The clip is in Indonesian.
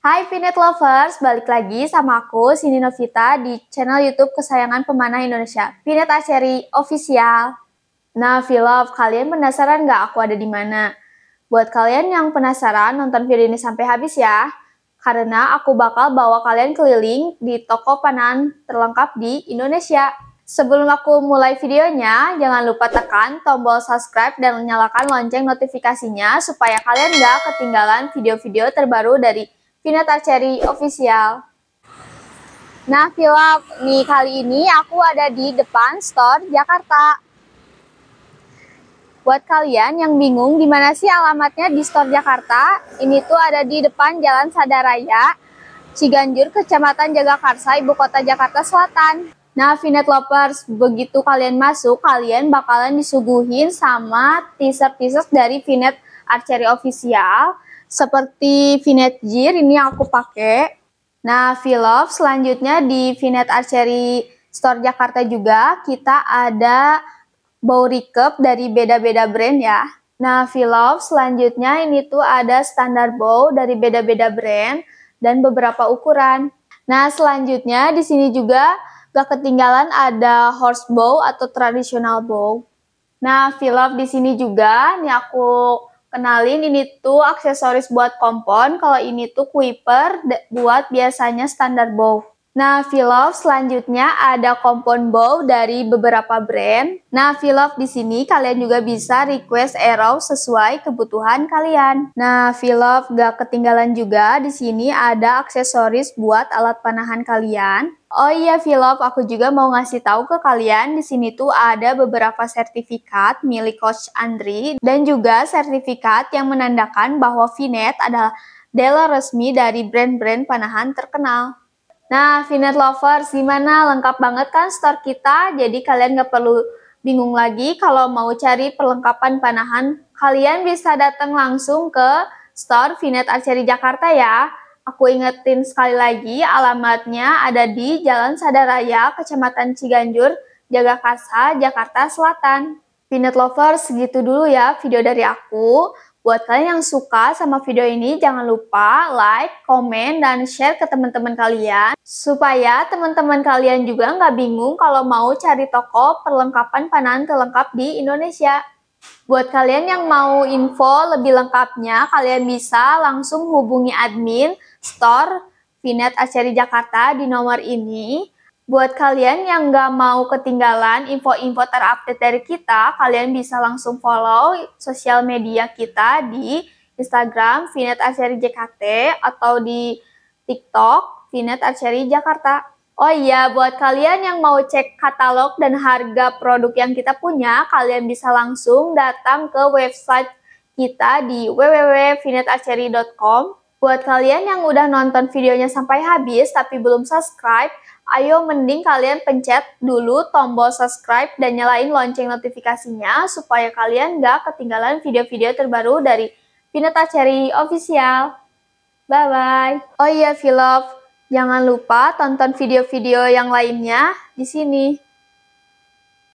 Hai Pinet Lovers, balik lagi sama aku Sini Novita di channel YouTube kesayangan pemanah Indonesia, Pinet Aceri Official. Nah, Love, kalian penasaran nggak aku ada di mana? Buat kalian yang penasaran, nonton video ini sampai habis ya. Karena aku bakal bawa kalian keliling di toko panahan terlengkap di Indonesia. Sebelum aku mulai videonya, jangan lupa tekan tombol subscribe dan nyalakan lonceng notifikasinya supaya kalian nggak ketinggalan video-video terbaru dari Vina Tarceri Official. Nah, Philip, nih kali ini aku ada di depan store Jakarta. Buat kalian yang bingung di mana sih alamatnya di store Jakarta, ini tuh ada di depan Jalan Sadaraya, Ciganjur, Kecamatan Jagakarsa, Ibu Kota Jakarta Selatan. Nah, Vinet Lovers, begitu kalian masuk, kalian bakalan disuguhin sama t-shirt-t-shirt dari Vinet Archery Official seperti Vinet Gear ini yang aku pakai. Nah, V-Love selanjutnya di Vinet Archery Store Jakarta juga kita ada bow recap dari beda-beda brand ya. Nah, V-Love selanjutnya ini tuh ada standar bow dari beda-beda brand dan beberapa ukuran. Nah, selanjutnya di sini juga gak ketinggalan ada horse bow atau traditional bow. Nah, V-Love di sini juga nih aku Kenalin ini tuh aksesoris buat kompon, kalau ini tuh quiper buat biasanya standar bow. Nah, V-Love selanjutnya ada kompon bow dari beberapa brand. Nah, V-Love di sini kalian juga bisa request arrow sesuai kebutuhan kalian. Nah, V-Love gak ketinggalan juga di sini ada aksesoris buat alat panahan kalian. Oh iya Philip, aku juga mau ngasih tahu ke kalian di sini tuh ada beberapa sertifikat milik Coach Andri dan juga sertifikat yang menandakan bahwa Vinet adalah dealer resmi dari brand-brand panahan terkenal. Nah, Vinet Lovers, gimana? Lengkap banget kan store kita? Jadi kalian nggak perlu bingung lagi kalau mau cari perlengkapan panahan. Kalian bisa datang langsung ke store Vinet Archery Jakarta ya. Aku ingetin sekali lagi, alamatnya ada di Jalan Sadaraya, Kecamatan Ciganjur, Jagakarsa, Jakarta Selatan. Peanut Lovers, segitu dulu ya video dari aku. Buat kalian yang suka sama video ini, jangan lupa like, komen, dan share ke teman-teman kalian. Supaya teman-teman kalian juga nggak bingung kalau mau cari toko perlengkapan panahan terlengkap di Indonesia. Buat kalian yang mau info lebih lengkapnya, kalian bisa langsung hubungi admin store Vinet Aceri Jakarta di nomor ini. Buat kalian yang nggak mau ketinggalan info-info terupdate dari kita, kalian bisa langsung follow sosial media kita di Instagram Vinet Aceri JKT atau di TikTok Vinet Aceri Jakarta. Oh iya, buat kalian yang mau cek katalog dan harga produk yang kita punya, kalian bisa langsung datang ke website kita di www.vinetarchery.com Buat kalian yang udah nonton videonya sampai habis tapi belum subscribe, ayo mending kalian pencet dulu tombol subscribe dan nyalain lonceng notifikasinya supaya kalian gak ketinggalan video-video terbaru dari Cherry Official. Bye-bye. Oh iya, Philip, jangan lupa tonton video-video yang lainnya di sini.